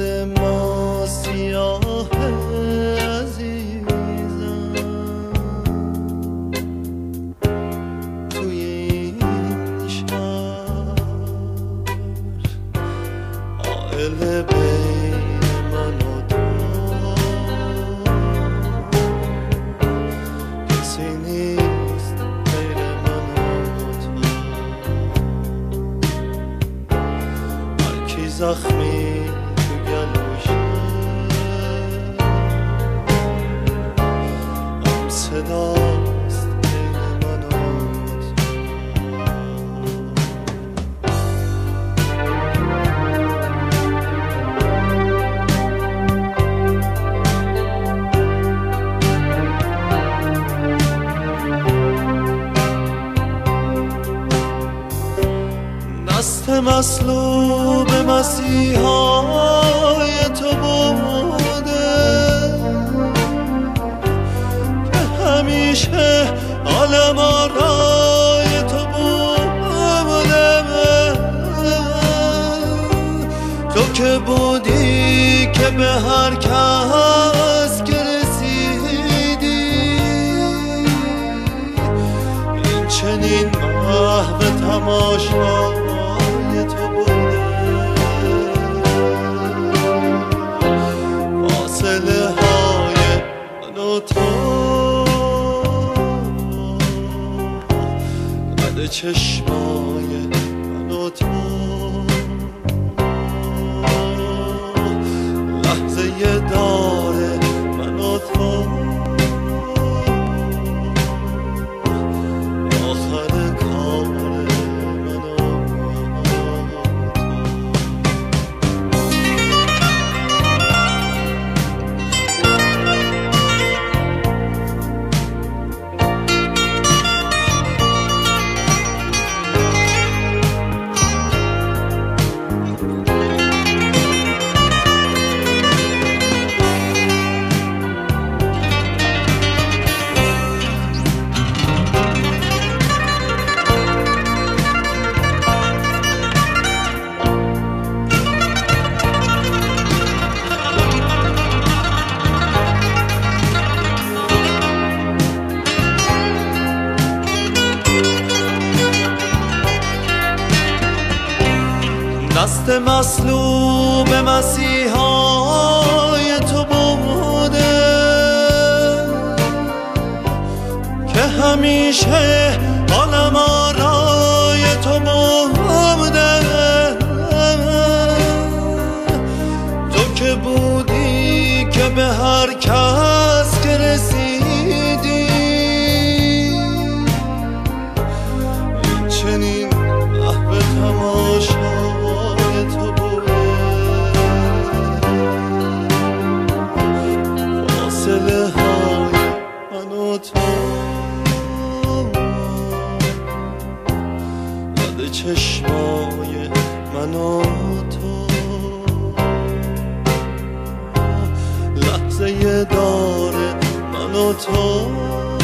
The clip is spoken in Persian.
به مصلوب مسیحای تو بوده. که همیشه عالم آرای تو بوده. تو که بودی که به هر کس که رسیدی. این چنین محو تماشای چشمای من و تو. دست مصلوب مسیحای تو بوده که همیشه چشمای من و تو. لحظه داره من و تو.